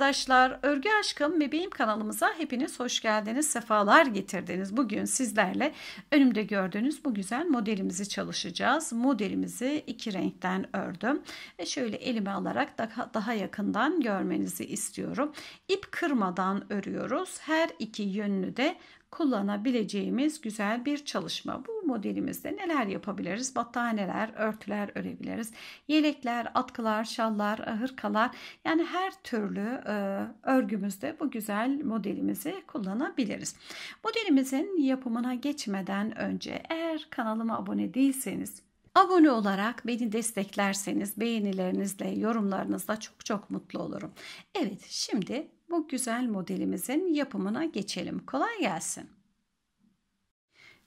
arkadaşlar. Örgü Aşkım Bebeğim kanalımıza hepiniz hoş geldiniz. Sefalar getirdiniz. Bugün sizlerle önümde gördüğünüz bu güzel modelimizi çalışacağız. Modelimizi iki renkten ördüm. Ve şöyle elime alarak daha, daha yakından görmenizi istiyorum. İp kırmadan örüyoruz. Her iki yönünü de kullanabileceğimiz güzel bir çalışma. Bu modelimizde neler yapabiliriz? Battaniyeler, örtüler örebiliriz. Yelekler, atkılar, şallar, hırkalar yani her türlü e, örgümüzde bu güzel modelimizi kullanabiliriz. Modelimizin yapımına geçmeden önce eğer kanalıma abone değilseniz Abone olarak beni desteklerseniz beğenilerinizle, yorumlarınızla çok çok mutlu olurum. Evet, şimdi bu güzel modelimizin yapımına geçelim. Kolay gelsin.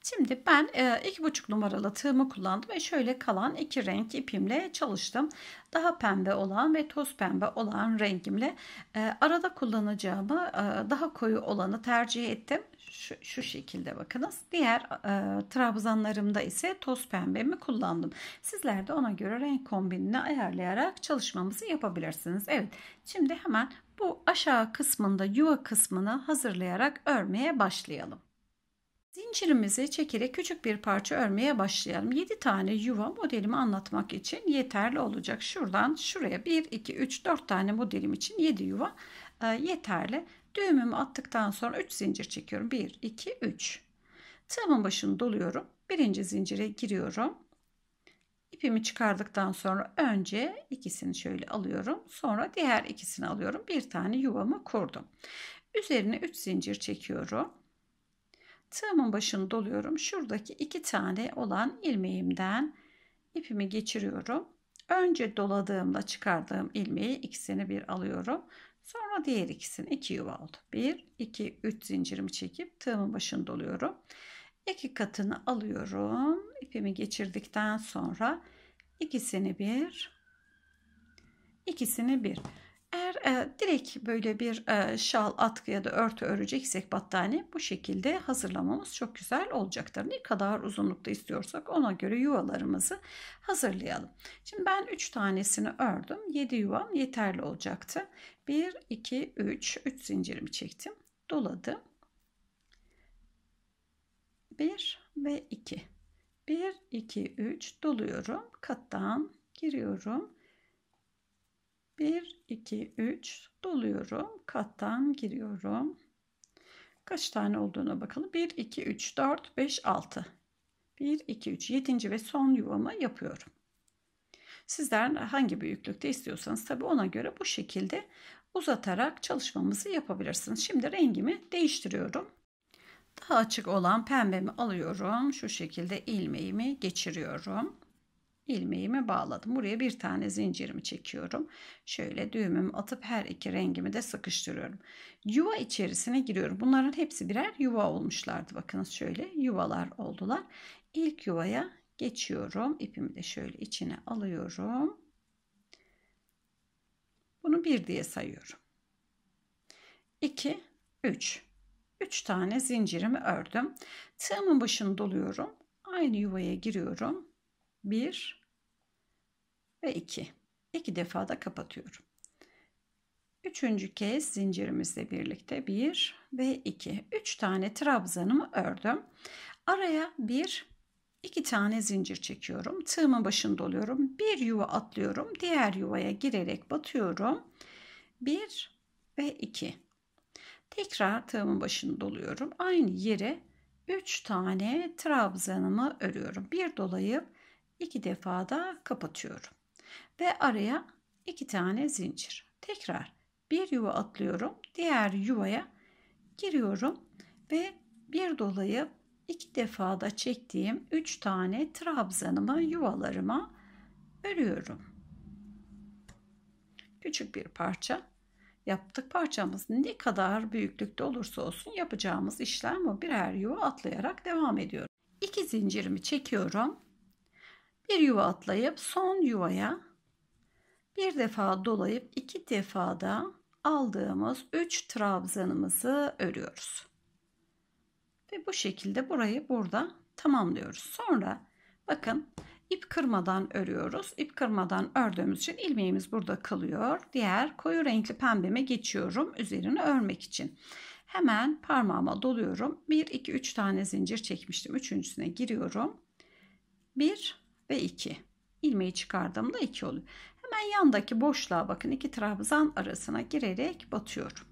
Şimdi ben e, iki buçuk numaralı tığımı kullandım ve şöyle kalan iki renk ipimle çalıştım. Daha pembe olan ve toz pembe olan rengimle e, arada kullanacağımı e, daha koyu olanı tercih ettim. Şu, şu şekilde bakınız. Diğer e, trabzanlarımda ise toz pembemi kullandım. Sizler de ona göre renk kombinini ayarlayarak çalışmamızı yapabilirsiniz. Evet şimdi hemen bu aşağı kısmında yuva kısmını hazırlayarak örmeye başlayalım. Zincirimizi çekerek küçük bir parça örmeye başlayalım. 7 tane yuva modelimi anlatmak için yeterli olacak. Şuradan şuraya 1, 2, 3, 4 tane modelim için 7 yuva e, yeterli. Düğümümü attıktan sonra 3 zincir çekiyorum. 1, 2, 3. Tığımın başını doluyorum. Birinci zincire giriyorum. İpimi çıkardıktan sonra önce ikisini şöyle alıyorum. Sonra diğer ikisini alıyorum. Bir tane yuvamı kurdum. Üzerine 3 zincir çekiyorum. Tığımın başını doluyorum. Şuradaki iki tane olan ilmeğimden ipimi geçiriyorum. Önce doladığımda çıkardığım ilmeği ikisini bir alıyorum. Sonra diğer ikisini iki yuva oldu. 1, 2, 3 zincirimi çekip tığımın başını doluyorum. İki katını alıyorum. İpimi geçirdikten sonra ikisini bir, ikisini bir. Eğer e, direkt böyle bir e, şal, atkı ya da örtü öreceksek battaniye bu şekilde hazırlamamız çok güzel olacaktır. Ne kadar uzunlukta istiyorsak ona göre yuvalarımızı hazırlayalım. Şimdi ben 3 tanesini ördüm. 7 yuvam yeterli olacaktı. 1, 2, 3, 3 zincirimi çektim. Doladım. 1 ve 2. 1, 2, 3 doluyorum. Kattan giriyorum 1, 2, 3 doluyorum. Kattan giriyorum. Kaç tane olduğuna bakalım. 1, 2, 3, 4, 5, 6. 1, 2, 3. 7. ve son yuvamı yapıyorum. Sizler hangi büyüklükte istiyorsanız tabi ona göre bu şekilde uzatarak çalışmamızı yapabilirsiniz. Şimdi rengimi değiştiriyorum. Daha açık olan pembemi alıyorum. Şu şekilde ilmeğimi geçiriyorum ilmeğimi bağladım. Buraya bir tane zincirimi çekiyorum. Şöyle düğümümü atıp her iki rengimi de sıkıştırıyorum. Yuva içerisine giriyorum. Bunların hepsi birer yuva olmuşlardı. Bakınız şöyle yuvalar oldular. İlk yuvaya geçiyorum. İpimi de şöyle içine alıyorum. Bunu bir diye sayıyorum. 2, 3. 3 tane zincirimi ördüm. Tığımın başını doluyorum. Aynı yuvaya giriyorum 1 ve 2. İki defa da kapatıyorum. Üçüncü kez zincirimizle birlikte 1 ve 2. 3 tane trabzanımı ördüm. Araya bir iki tane zincir çekiyorum. Tığımın başını doluyorum. Bir yuva atlıyorum. Diğer yuvaya girerek batıyorum. 1 ve 2. Tekrar tığımın başını doluyorum. Aynı yere 3 tane trabzanımı örüyorum. Bir dolayıp iki defa da kapatıyorum. Ve araya iki tane zincir. Tekrar bir yuva atlıyorum. Diğer yuvaya giriyorum ve bir dolayıp iki defa da çektiğim üç tane trabzanımı yuvalarıma örüyorum. Küçük bir parça yaptık. Parçamız ne kadar büyüklükte olursa olsun yapacağımız işlem bu. Birer yuva atlayarak devam ediyorum. İki zincirimi çekiyorum. Bir yuva atlayıp son yuvaya bir defa dolayıp iki defa da aldığımız 3 trabzanımızı örüyoruz. Ve bu şekilde burayı burada tamamlıyoruz. Sonra bakın ip kırmadan örüyoruz. İp kırmadan ördüğümüz için ilmeğimiz burada kalıyor. Diğer koyu renkli pembeme geçiyorum üzerine örmek için. Hemen parmağıma doluyorum. 1 2 3 tane zincir çekmiştim. Üçüncüsüne giriyorum. 1 ve 2. İlmeği çıkardığımda 2 oluyor. Hemen yandaki boşluğa bakın. iki trabzan arasına girerek batıyorum.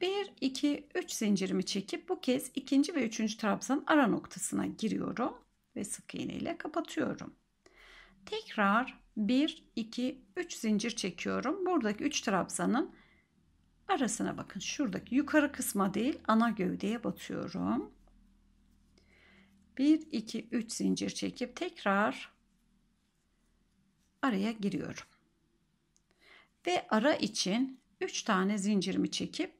1 2 3 zincirimi çekip bu kez ikinci ve üçüncü trabzan ara noktasına giriyorum ve sık iğne ile kapatıyorum. Tekrar 1 2 3 zincir çekiyorum. Buradaki 3 trabzanın arasına bakın. Şuradaki yukarı kısma değil ana gövdeye batıyorum. 1 2 3 zincir çekip tekrar araya giriyorum. Ve ara için 3 tane zincirimi çekip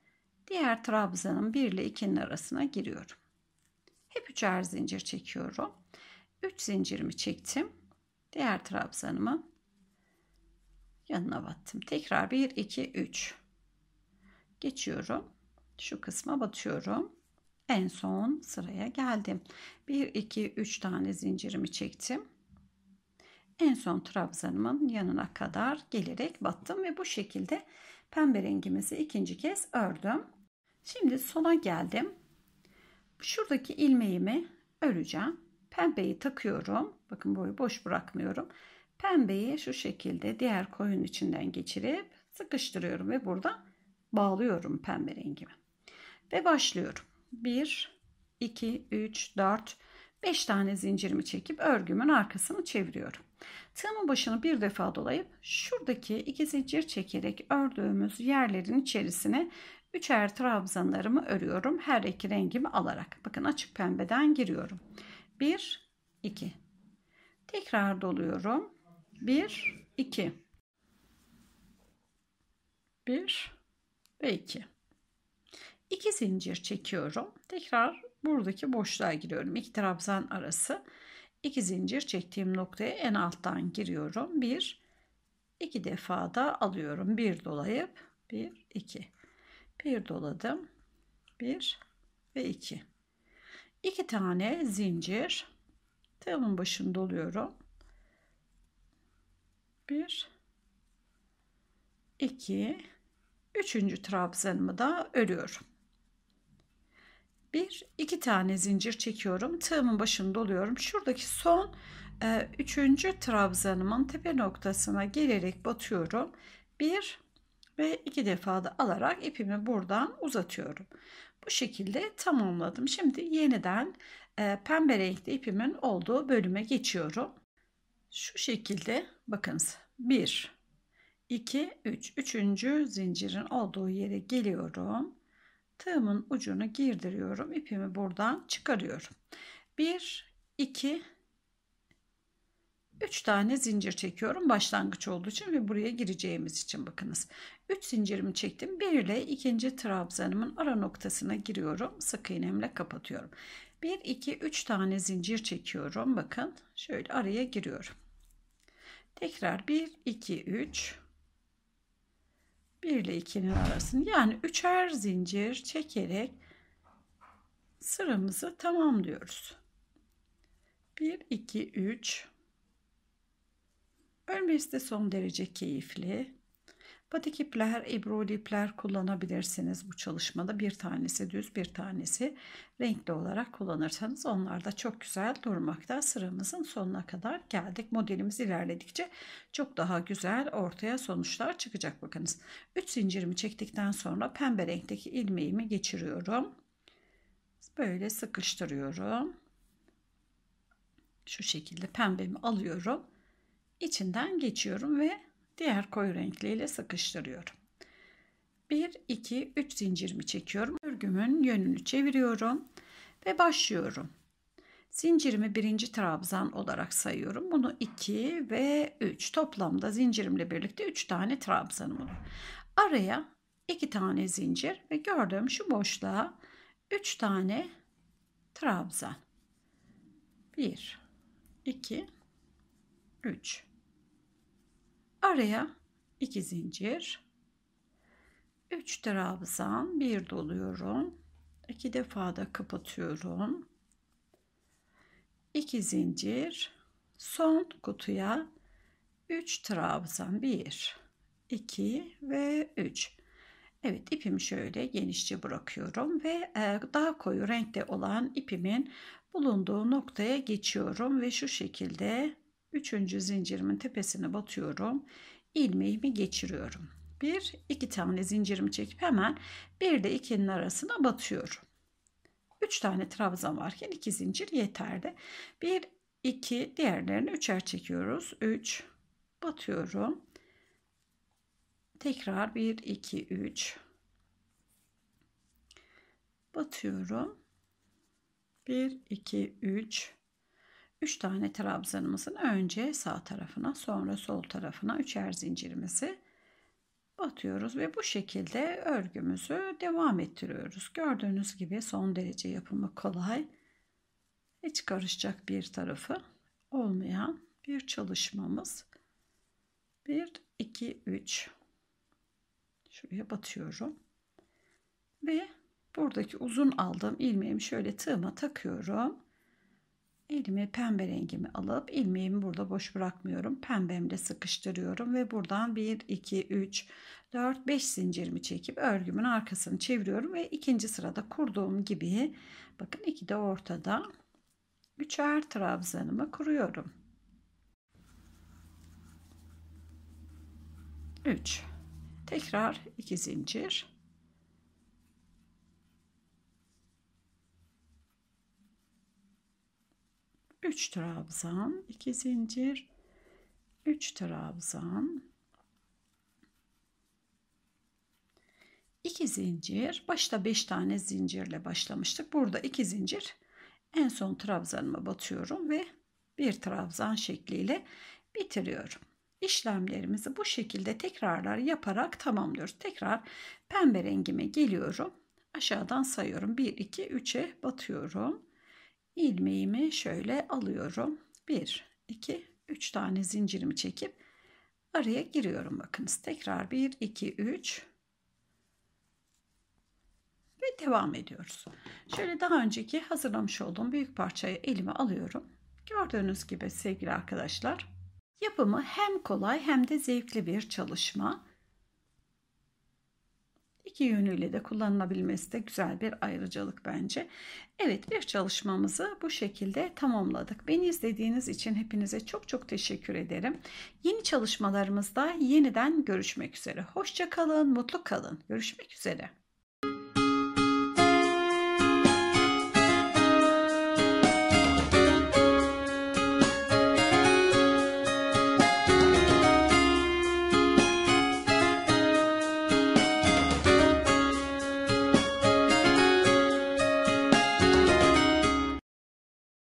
diğer trabzanın 1 ile 2'nin arasına giriyorum. Hep üçer zincir çekiyorum. 3 zincirimi çektim. Diğer trabzanımı yanına battım. Tekrar 1 2 3 geçiyorum. Şu kısma batıyorum. En son sıraya geldim. 1 2 3 tane zincirimi çektim. En son trabzanımın yanına kadar gelerek battım ve bu şekilde pembe rengimizi ikinci kez ördüm. Şimdi sona geldim. Şuradaki ilmeğimi öreceğim. Pembeyi takıyorum. Bakın boyu boş bırakmıyorum. Pembeyi şu şekilde diğer koyun içinden geçirip sıkıştırıyorum ve burada bağlıyorum pembe rengimi. Ve başlıyorum. 1, 2, 3, 4, 5 tane zincirimi çekip örgümün arkasını çeviriyorum. Tığımın başını bir defa dolayıp şuradaki iki zincir çekerek ördüğümüz yerlerin içerisine üçer trabzanlarımı örüyorum. Her iki rengimi alarak. Bakın açık pembeden giriyorum. 1, 2. Tekrar doluyorum. 1, 2. 1 ve 2. 2 zincir çekiyorum. Tekrar buradaki boşluğa giriyorum. İki trabzan arası. 2 zincir çektiğim noktaya en alttan giriyorum. 1 2 defa da alıyorum. 1 dolayıp 1 2. 1 doladım. 1 ve 2. 2 tane zincir tığımın başını doluyorum. 1 2 3. trabzanımı da örüyorum. Bir, iki tane zincir çekiyorum. Tığımın başını doluyorum. Şuradaki son e, üçüncü trabzanımın tepe noktasına gelerek batıyorum. Bir ve iki defa da alarak ipimi buradan uzatıyorum. Bu şekilde tamamladım. Şimdi yeniden e, pembe renkli ipimin olduğu bölüme geçiyorum. Şu şekilde bakınız. 1 2 3 üçüncü zincirin olduğu yere geliyorum tığımın ucunu girdiriyorum. ipimi buradan çıkarıyorum. 1 2 3 tane zincir çekiyorum başlangıç olduğu için ve buraya gireceğimiz için bakınız. 3 zincirimi çektim. 1 ile ikinci trabzanımın ara noktasına giriyorum. Sık iğnemle kapatıyorum. 1 2 3 tane zincir çekiyorum. Bakın şöyle araya giriyorum. Tekrar 1 2 3 1 ile 2'nin arasını yani üçer zincir çekerek sıramızı tamamlıyoruz. 1 2 3 Örmesi de son derece keyifli. Batik ipler, ibrol ipler kullanabilirsiniz bu çalışmada. Bir tanesi düz, bir tanesi renkli olarak kullanırsanız onlar da çok güzel durmakta. Sıramızın sonuna kadar geldik. Modelimiz ilerledikçe çok daha güzel ortaya sonuçlar çıkacak bakınız. 3 zincirimi çektikten sonra pembe renkteki ilmeğimi geçiriyorum. Böyle sıkıştırıyorum. Şu şekilde pembemi alıyorum. İçinden geçiyorum ve diğer koyu renkliyle sıkıştırıyorum. 1 2 3 zincirimi çekiyorum. Örgümün yönünü çeviriyorum ve başlıyorum. Zincirimi birinci trabzan olarak sayıyorum. Bunu 2 ve 3 toplamda zincirimle birlikte 3 tane trabzanım oluyor. Araya 2 tane zincir ve gördüğüm şu boşluğa 3 tane trabzan. 1 2 3 Araya 2 zincir, 3 trabzan, bir doluyorum. 2 defa da kapatıyorum. 2 zincir, son kutuya 3 trabzan 1 2 ve 3 Evet ipimi şöyle genişçe bırakıyorum ve e, daha koyu renkte olan ipimin bulunduğu noktaya geçiyorum ve şu şekilde üçüncü zincirimin tepesine batıyorum ilmeğimi geçiriyorum bir iki tane zincirimi çekip hemen bir de ikinin arasına batıyorum 3 tane trabzan varken 2 zincir yeterli. 1 2 diğerlerini üçer çekiyoruz. 3 batıyorum. Tekrar 1 2 3 batıyorum. 1 2 3 3 tane trabzanımızın önce sağ tarafına sonra sol tarafına üçer zincirimizi batıyoruz ve bu şekilde örgümüzü devam ettiriyoruz. Gördüğünüz gibi son derece yapımı kolay. Hiç karışacak bir tarafı olmayan bir çalışmamız. 1 2 3 Şuraya batıyorum. Ve buradaki uzun aldığım ilmeğimi şöyle tığıma takıyorum. Elimi pembe rengimi alıp ilmeğimi burada boş bırakmıyorum. Pembemle sıkıştırıyorum ve buradan 1, 2, 3, 4, 5 zincirimi çekip örgümün arkasını çeviriyorum ve ikinci sırada kurduğum gibi bakın iki de ortada üçer trabzanımı kuruyorum. 3 tekrar 2 zincir 3 trabzan 2 zincir 3 trabzan 2 zincir. Başta 5 tane zincirle başlamıştık. Burada 2 zincir. En son trabzanıma batıyorum ve bir trabzan şekliyle bitiriyorum. İşlemlerimizi bu şekilde tekrarlar yaparak tamamlıyoruz. Tekrar pembe rengime geliyorum. Aşağıdan sayıyorum. 1 2 3'e batıyorum ilmeğimi şöyle alıyorum. 1, 2, 3 tane zincirimi çekip araya giriyorum. Bakınız tekrar 1, 2, 3 ve devam ediyoruz. Şöyle daha önceki hazırlamış olduğum büyük parçayı elime alıyorum. Gördüğünüz gibi sevgili arkadaşlar yapımı hem kolay hem de zevkli bir çalışma iki yönüyle de kullanılabilmesi de güzel bir ayrıcalık bence. Evet bir çalışmamızı bu şekilde tamamladık. Beni izlediğiniz için hepinize çok çok teşekkür ederim. Yeni çalışmalarımızda yeniden görüşmek üzere. Hoşça kalın, mutlu kalın. Görüşmek üzere.